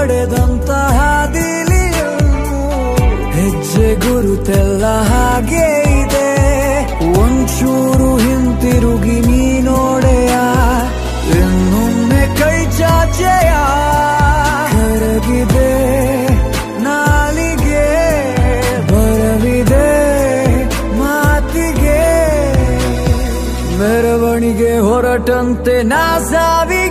ನಡೆದಂತ ದಿಲಿಯು ಹೆಜ್ಜೆ ಗುರುತೆಲ್ಲ ಹಾಗೆ ಇದೆ. ಒಂಚೂರು ಹಿಂತಿರುಗಿ ನೀ ನೋಡೆಯ ಇನ್ನೊಮ್ಮೆ ಕೈ ಚಾಚೆಯ. ಕರಗಿದೆ, ನಾಲಿಗೆ, ಬರವಿದೆ, ಮಾತಿಗೆ. ಮೆರವಣಿಗೆ ಹೊರಟಂತೆ ನಾ ಸಾವಿಗೆ.